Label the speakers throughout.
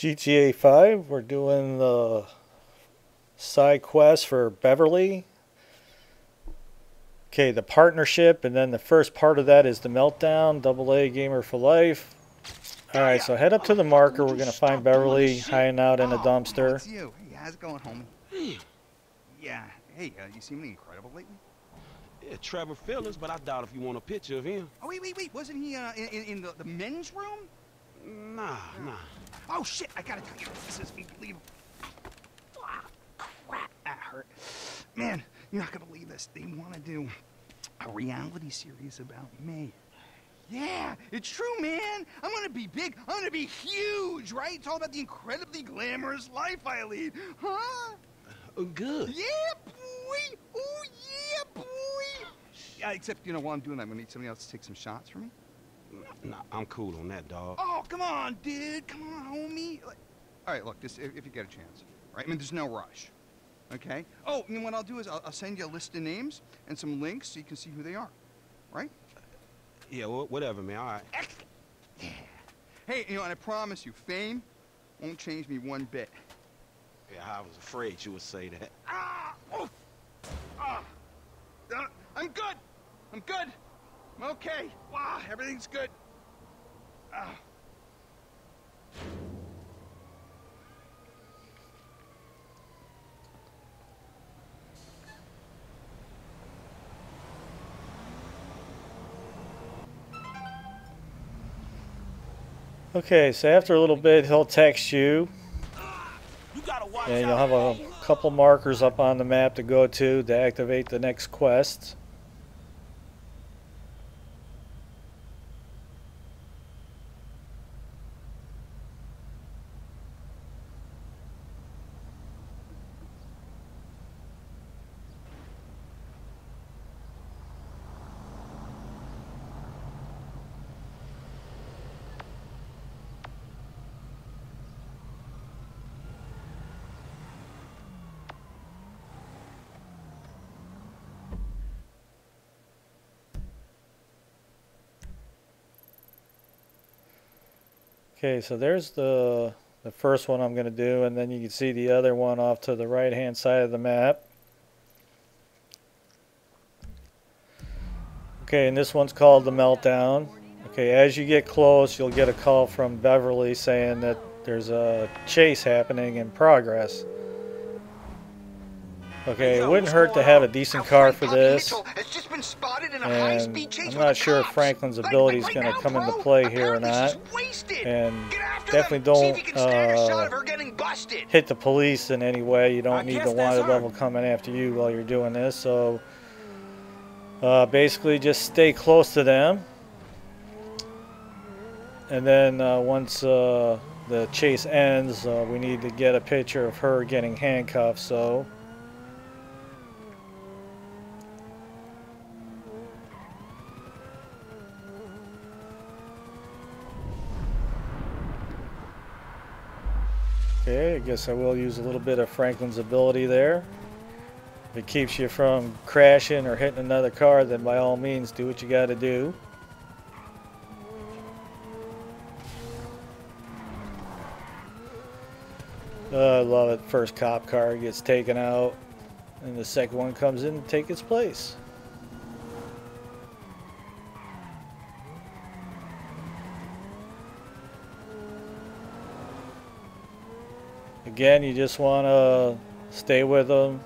Speaker 1: GTA 5, we're doing the side quest for Beverly. Okay, the partnership, and then the first part of that is the meltdown, double A gamer for life. Alright, so head up to the marker. We're going to find Beverly hiding out in a dumpster.
Speaker 2: It's you. Hey, how's it going, homie? Yeah. Hey, uh, you seem incredible lately.
Speaker 3: Yeah, Trevor Phillips, but I doubt if you want a picture of him.
Speaker 2: Oh wait, wait, wait. Wasn't he uh, in, in, in the, the men's room?
Speaker 3: Nah, nah.
Speaker 2: Oh shit! I gotta tell you, this is unbelievable. Ah, crap, that hurt. Man, you're not gonna believe this. They want to do a reality series about me. Yeah, it's true, man. I'm gonna be big. I'm gonna be huge, right? It's all about the incredibly glamorous life I lead, huh?
Speaker 3: Oh, good.
Speaker 2: Yeah, boy. Oh yeah, boy. Yeah, except you know while I'm doing that, I'm gonna need somebody else to take some shots for me.
Speaker 3: Nah, I'm cool on that, dog.
Speaker 2: Oh, come on, dude. Come on, homie. Like, all right, look, this if, if you get a chance, right? I mean, there's no rush. Okay. Oh, and what I'll do is I'll, I'll send you a list of names and some links so you can see who they are, right?
Speaker 3: Yeah, wh- whatever, man. All right.
Speaker 2: Yeah. Hey, you know, and I promise you, fame won't change me one bit.
Speaker 3: Yeah, I was afraid you would say that.
Speaker 2: Ah! Oh! Ah! Uh, I'm good. I'm good. I'm okay. Wow, everything's good. Ah.
Speaker 1: Okay, so after a little bit, he'll text you,
Speaker 3: You
Speaker 1: and you'll have a couple markers up on the map to go to to activate the next quest. Okay, so there's the the first one I'm going to do, and then you can see the other one off to the right hand side of the map. Okay, and this one's called the Meltdown. Okay, as you get close, you'll get a call from Beverly saying that there's a chase happening in progress. Okay, it wouldn't hurt to have a decent car for this. And I'm not sure if Franklin's ability is going to come into play here or not. And definitely don't uh, hit the police in any way. You don't need the wanted level coming after you while you're doing this. So uh, basically, just stay close to them. And then uh, once uh, the chase ends, uh, we need to get a picture of her getting handcuffed. So. Okay, I guess I will use a little bit of Franklin's ability there. If it keeps you from crashing or hitting another car, then by all means do what you gotta do. Uh, I love it. First cop car gets taken out, and the second one comes in to take its place. Again, you just want to stay with them.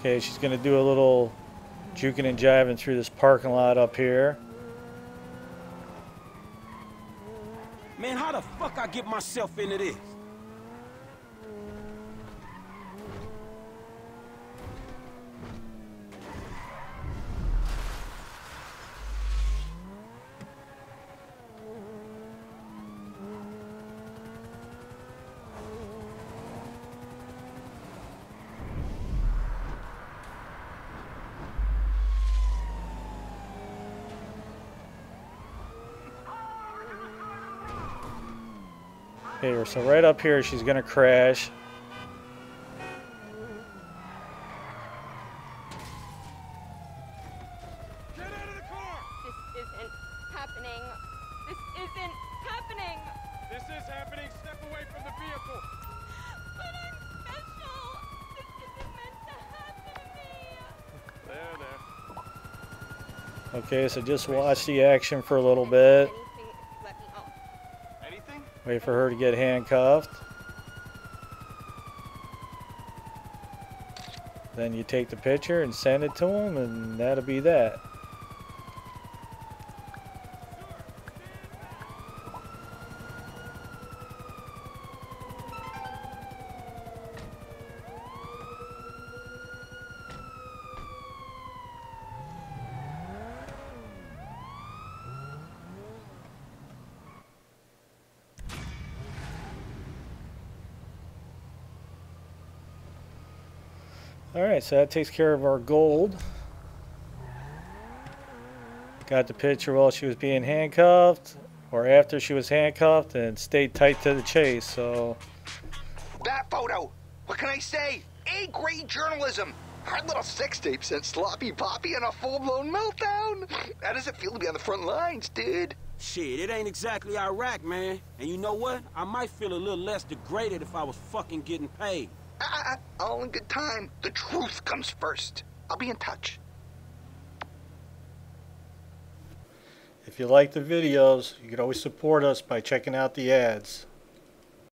Speaker 1: Okay, she's going to do a little juking and jiving through this parking lot up here.
Speaker 3: Man, how the fuck I get myself into this?
Speaker 1: Here, so right up here, she's going to crash.
Speaker 4: This isn't happening. This isn't happening.
Speaker 3: This is happening. Step away from the vehicle.
Speaker 4: But I'm special. This isn't meant to happen to me.
Speaker 3: There, there.
Speaker 1: Okay, so just watch the action for a little bit.
Speaker 4: Anything if you let me off.
Speaker 2: Anything?
Speaker 1: Wait for her to get handcuffed. Then you take the picture and send it to him, and that'll be that. Alright, so that takes care of our gold. Got the picture while she was being handcuffed, or after she was handcuffed, and stayed tight to the chase, so...
Speaker 2: That photo! What can I say? A-grade journalism! Our little sex tape sent Sloppy Poppy on a full-blown meltdown! How does it feel to be on the front lines, dude?
Speaker 3: Shit, it ain't exactly Iraq, man. And you know what? I might feel a little less degraded if I was fucking getting paid.
Speaker 2: Ah, all in good time. The truth comes first. I'll be in touch.
Speaker 1: If you like the videos, you can always support us by checking out the ads.